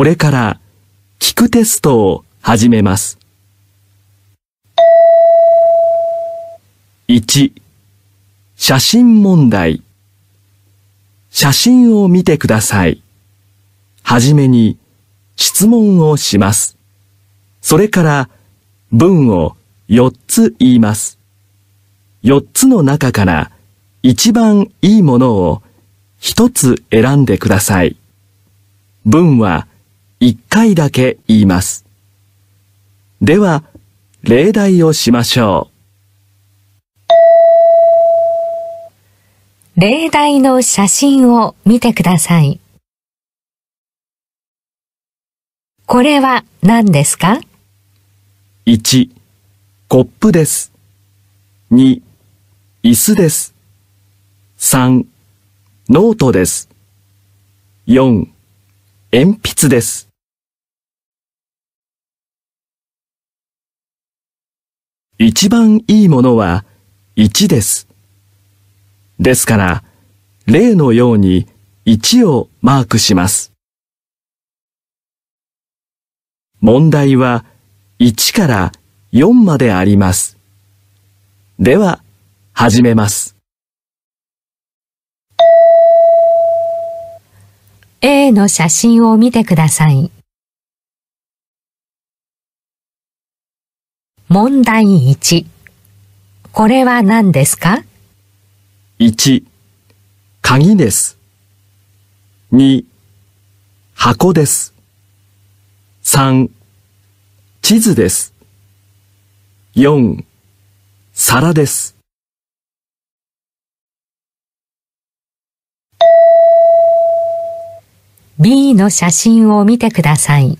これから聞くテストを始めます。1写真問題写真を見てください。はじめに質問をします。それから文を4つ言います。4つの中から一番いいものを1つ選んでください。文は1回だけ言います。では、例題をしましょう。例題の写真を見てください。これは何ですか？1、コップです。2、椅子です。3、ノートです。4、鉛筆です。一番いいものは1です。ですから、例のように1をマークします。問題は1から4まであります。では、始めます。A の写真を見てください。問題1。これは何ですか？1、鍵です。2、箱です。3、地図です。4、皿です。B の写真を見てください。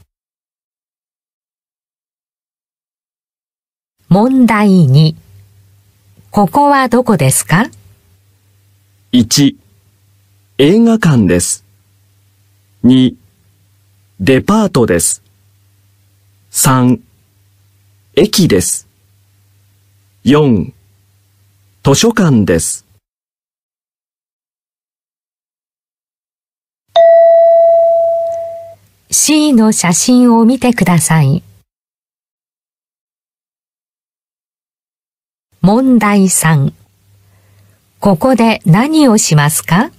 問題2。ここはどこですか？1、映画館です。2、デパートです。3、駅です。4、図書館です。C の写真を見てください。問題3。ここで何をしますか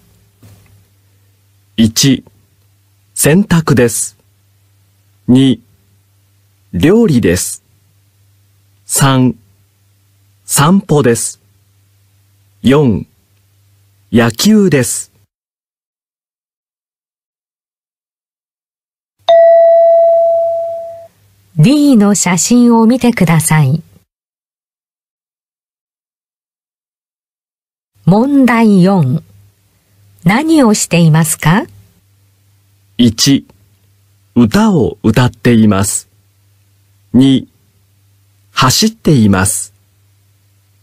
？1、洗濯です。2、料理です。3、散歩です。4、野球です。D の写真を見てください。問題4。何をしていますか？1、歌を歌っています。2、走っています。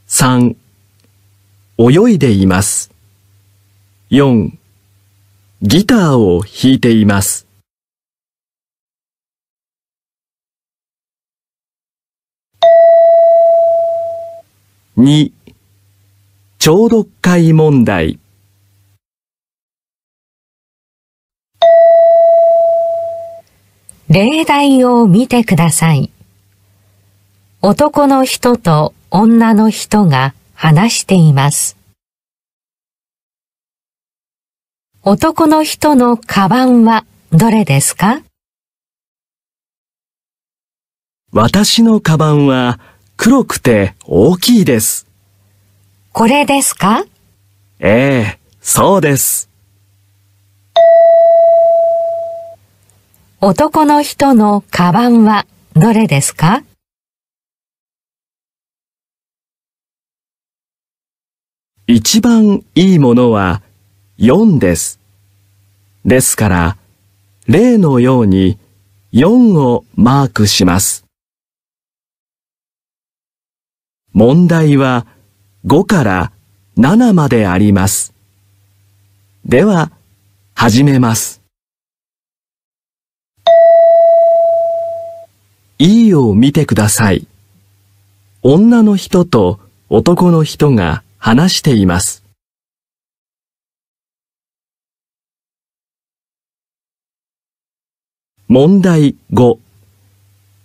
3、泳いでいます。4、ギターを弾いています。2、聴読会問題。例題を見てください。男の人と女の人が話しています。男の人のカバンはどれですか？私のカバンは黒くて大きいです。これですか？ええ、そうです。男の人のカバンはどれですか？一番いいものは4です。ですから、例のように4をマークします。問題は5から7まであります。では、始めます。E を見てください。女の人と男の人が話しています。問題5。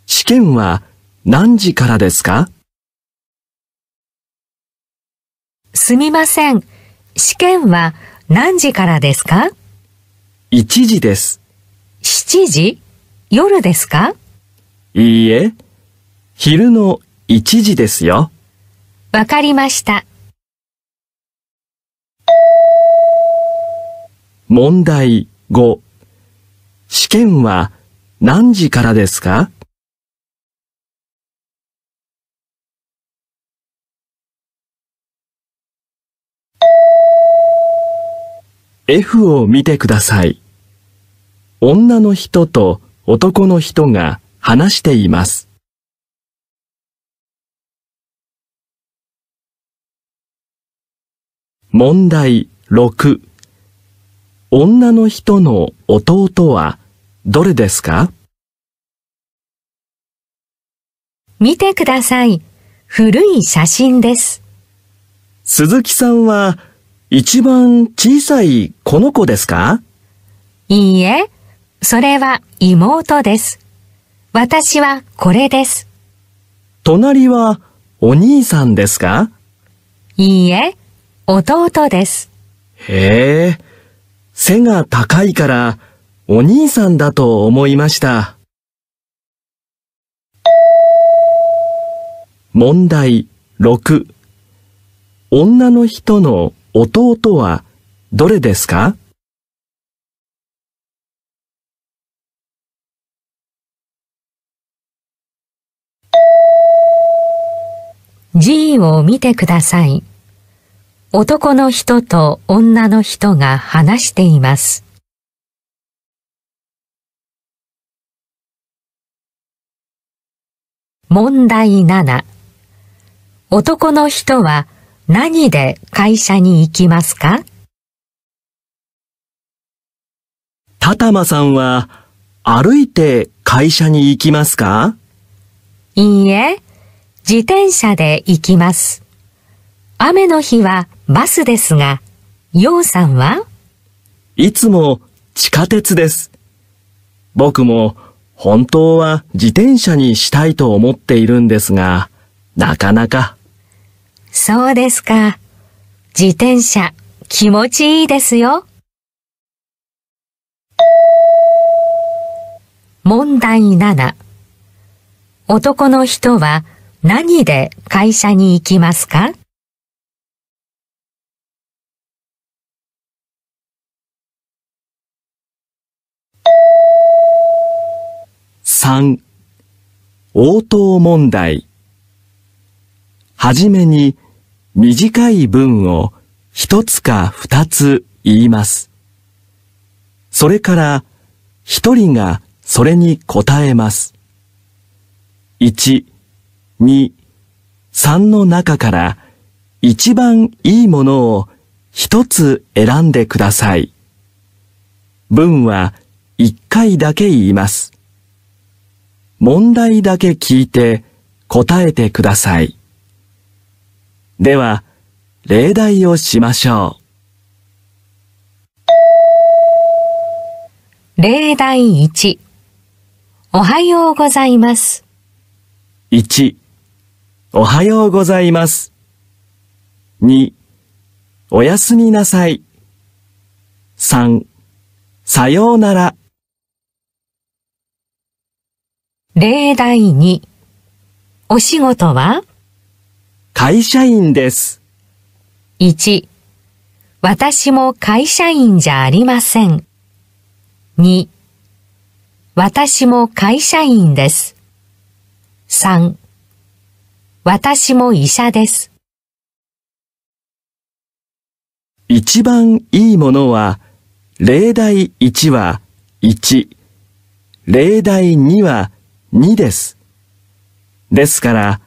試験は何時からですか？すみません。試験は何時からですか ?1 時です。?7 時？夜ですか？いいえ、昼の1時ですよ。わかりました。問題5。試験は何時からですか？?F を見てください。女の人と男の人が話しています。問題6。女の人の弟はどれですか？見てください。古い写真です。鈴木さんは一番小さいこの子ですか？いいえ、それは妹です。私はこれです。隣はお兄さんですか？いいえ、弟です。へえ、背が高いからお兄さんだと思いました。問題6。女の人の弟はどれですか？G を見てください。男の人と女の人が話しています。問題7。男の人は何で会社に行きますか？たたまさんは歩いて会社に行きますか？いいえ、自転車で行きます。雨の日はバスですが、ようさんは？いつも地下鉄です。僕も本当は自転車にしたいと思っているんですが、なかなか。そうですか。自転車気持ちいいですよ。問題7。男の人は何で会社に行きますか？3. 応答問題。はじめに短い文を一つか二つ言います。それから一人がそれに答えます。1、2、3の中から一番いいものを一つ選んでください。文は一回だけ言います。問題だけ聞いて答えてください。では、例題をしましょ例題1。おはようございます。う。1、おはようございます。2、おやすみなさい。3、さようなら。例題2。お仕事は？会社員です。1私も会社員じゃありません。2私も会社員です。3私も医者です。一番いいものは、例題1は1、例題2は2です。ですから、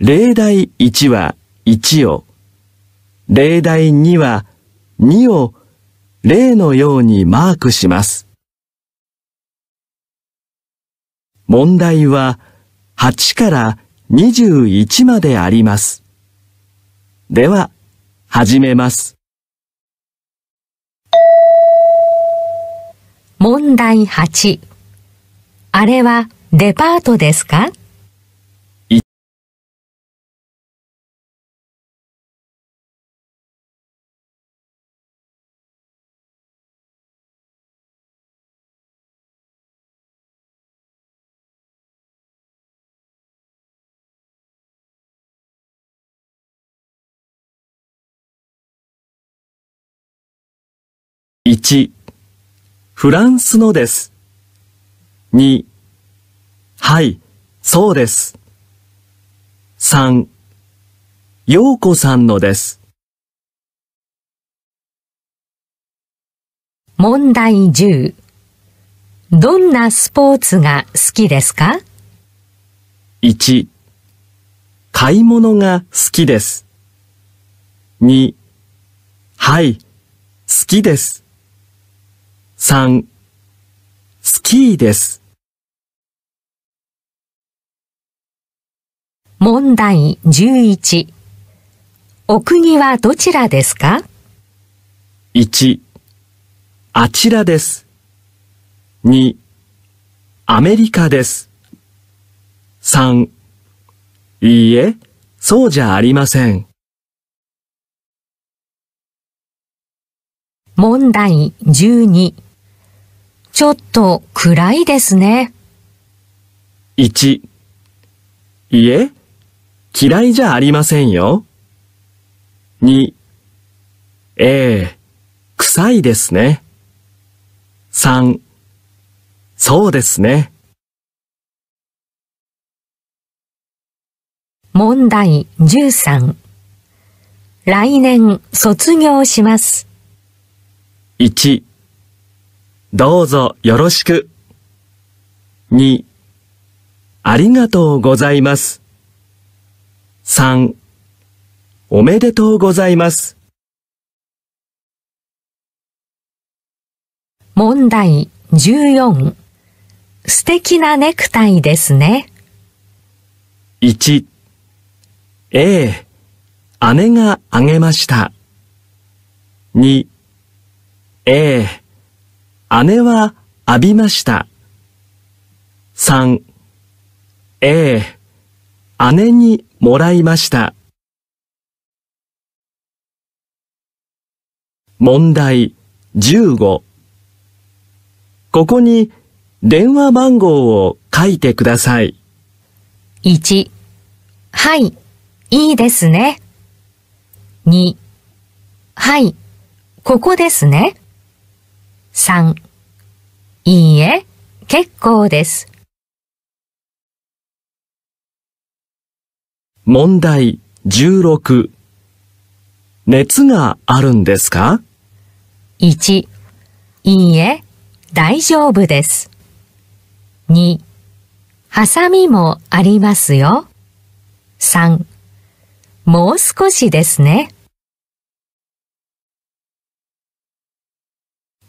例題1は1を、例題2は2を例のようにマークします。問題は8から21まであります。では、始めます。問題8。あれはデパートですか？1フランスのです。2はい、そうです。3陽子さんのです。問題10どんなスポーツが好きですか？1買い物が好きです。2はい、好きです。3スキーです。問題11お国はどちらですか？1あちらです。2アメリカです。3いいえ、そうじゃありません。問題12ちょっと暗いですね。1いえ、嫌いじゃありませんよ。2ええ、臭いですね。3そうですね。問題13来年卒業します。1どうぞよろしく。2ありがとうございます。3おめでとうございます。問題14素敵なネクタイですね。1ええ、姉があげました。2ええ、姉は浴びました。3ええ、姉にもらいました。問題15ここに電話番号を書いてください。1はい、いいですね。2はい、ここですね。3いいえ、結構です。問題16熱があるんですか？1いいえ、大丈夫です。2ハサミもありますよ。3もう少しですね。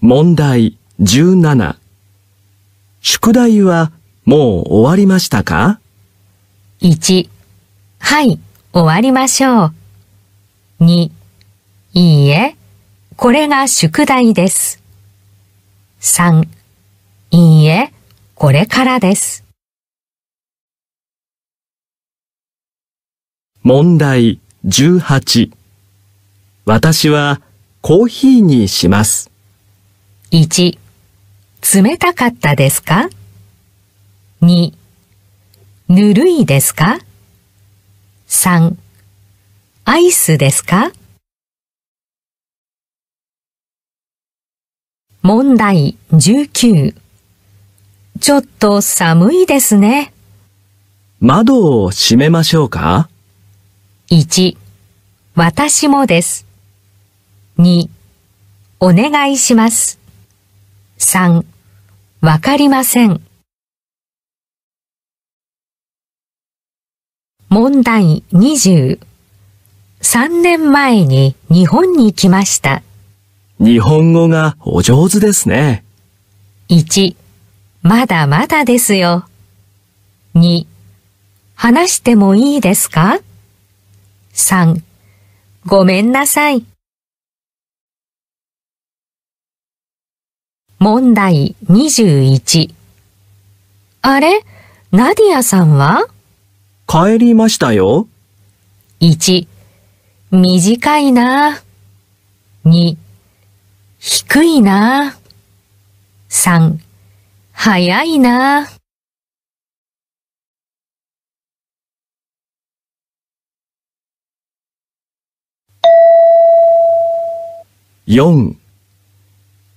問題17宿題はもう終わりましたか？1はい、終わりましょう。2いいえ、これが宿題です。3いいえ、これからです。問題18私はコーヒーにします。1冷たかったですか ?2 ぬるいですか ?3 アイスですか？問題19ちょっと寒いですね。窓を閉めましょうか？1私もです。2お願いします。3わかりません。問題20 3年前に日本に来ました。日本語がお上手ですね。1まだまだですよ。2話してもいいですか ?3 ごめんなさい。問題21あれ？ナディアさんは？帰りましたよ。?1、短いな。2、低いな。3、早いな。4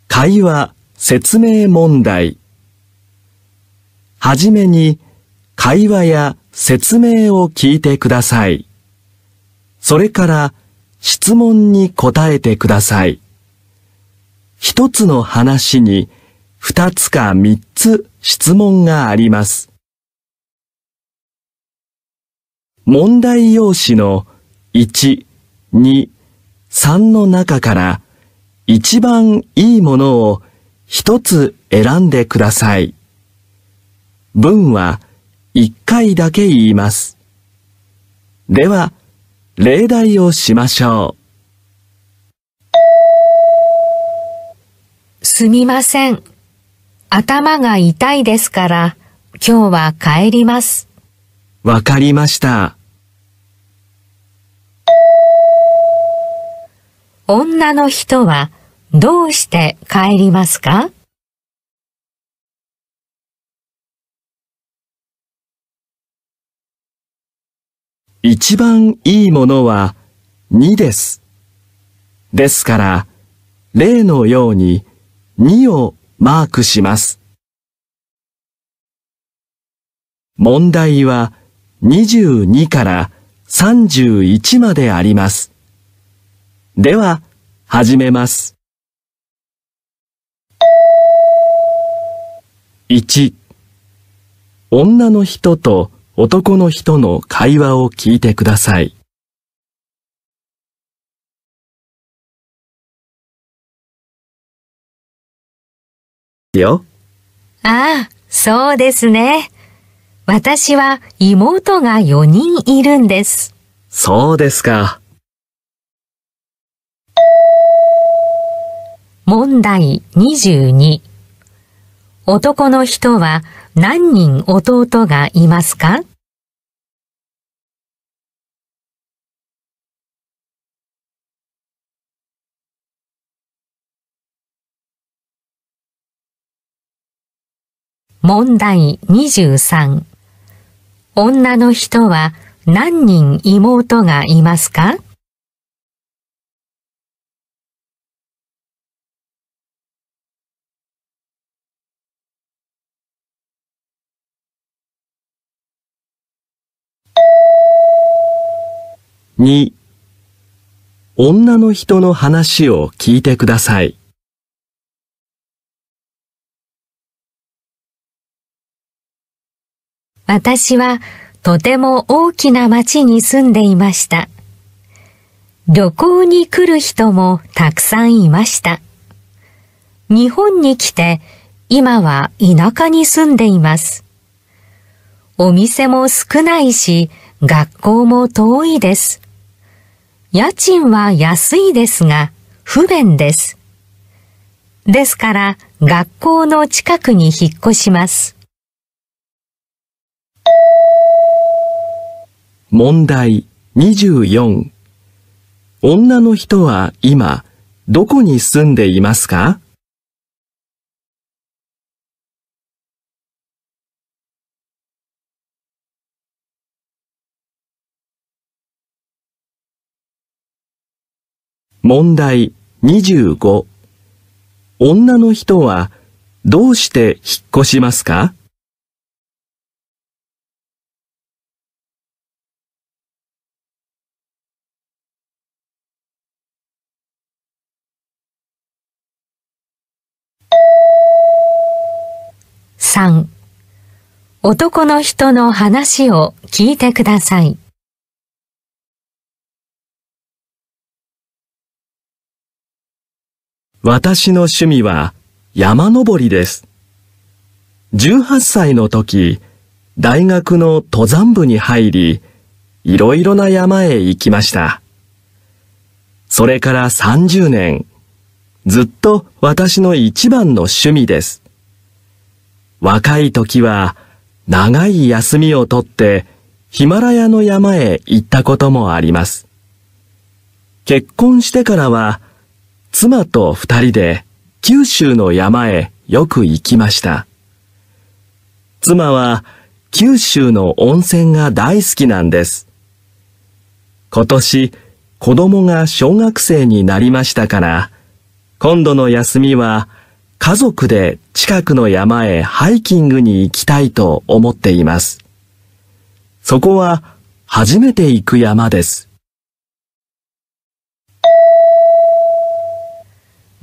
会話説明問題はじめに会話や説明を聞いてください。それから質問に答えてください。一つの話に二つか三つ質問があります。問題用紙の1、2、3の中から一番いいものを一つ選んでください。文は一回だけ言います。では、例題をしましょすみません。頭が痛いですから、今日は帰ります。う。わかりました。女の人はどうして帰りますか？一番いいものは2です。ですから、例のように2をマークします。問題は22から31まであります。では、始めます。1女の人と男の人の会話を聞いてください。よ。ああ、そうですね。私は妹が4人いるんです。そうですか。問題22男の人は何人弟がいますか？問題23女の人は何人妹がいますか？2女の人の話を聞いてください。私はとても大きな町に住んでいました。旅行に来る人もたくさんいました。日本に来て今は田舎に住んでいます。お店も少ないし学校も遠いです。家賃は安いですが不便です。ですから学校の近くに引っ越します。問題24女の人は今どこに住んでいますか？問題25女の人はどうして引っ越しますか？3男の人の話を聞いてください。私の趣味は山登りです。18歳の時、大学の登山部に入り、いろいろな山へ行きました。それから30年、ずっと私の一番の趣味です。若い時は長い休みをとってヒマラヤの山へ行ったこともあります。結婚してからは妻と二人で九州の山へよく行きました。妻は九州の温泉が大好きなんです。今年子供が小学生になりましたから、今度の休みは家族で近くの山へハイキングに行きたいと思っています。そこは初めて行く山です。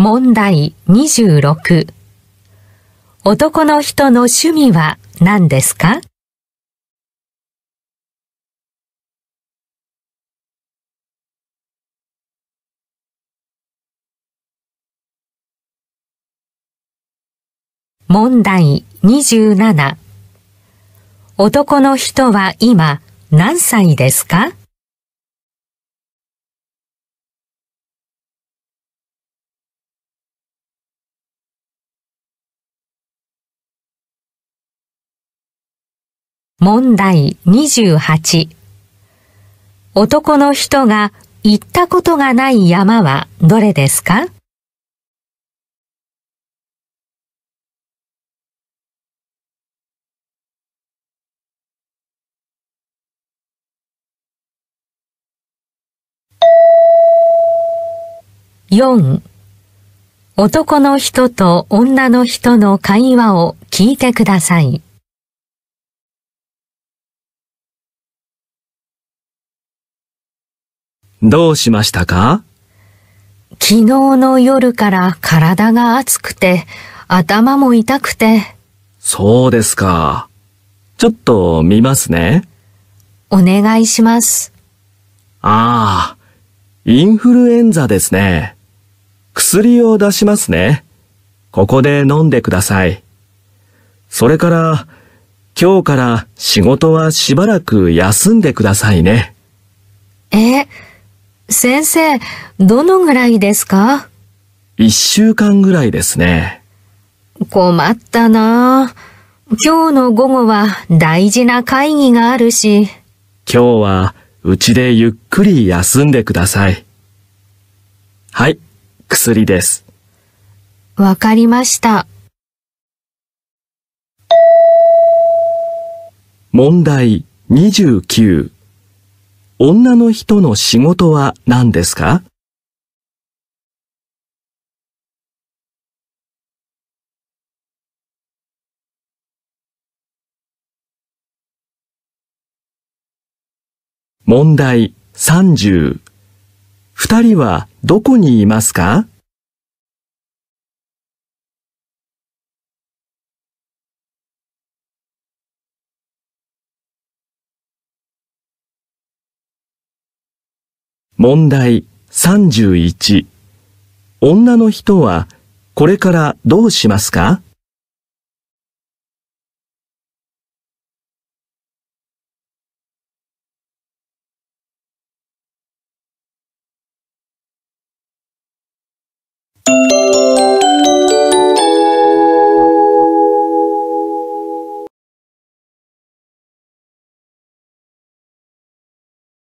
問題26男の人の趣味は何ですか？問題27男の人は今何歳ですか？問題28男の人が行ったことがない山はどれですか？4男の人と女の人の会話を聞いてください。どうしましたか？昨日の夜から体が熱くて頭も痛くて。そうですか。ちょっと見ますね。お願いします。ああ、インフルエンザですね。薬を出しますね。ここで飲んでください。それから、今日から仕事はしばらく休んでくださいね。え、先生、どのぐらいですか？一週間ぐらいですね。困ったな今日の午後は大事な会議があるし。今日はうちでゆっくり休んでください。はい。薬です。わかりました。問題29女の人の仕事は何ですか？問題30二人はどこにいますか？問題31女の人はこれからどうしますか？